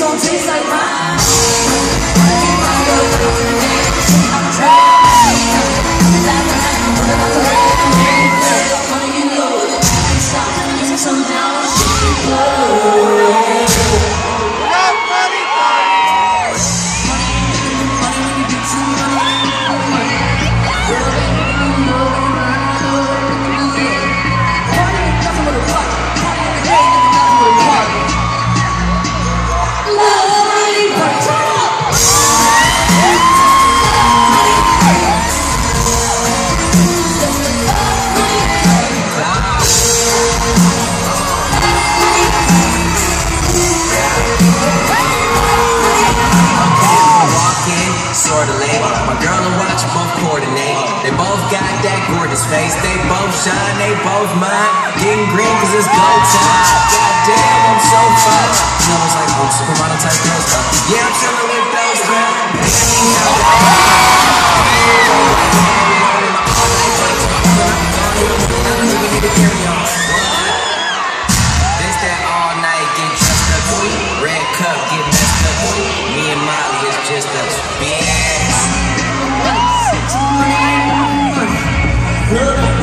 sorta late. My girl and watch both coordinate. They both got that gorgeous face. They both shine, they both mine. Getting green cause it's go time.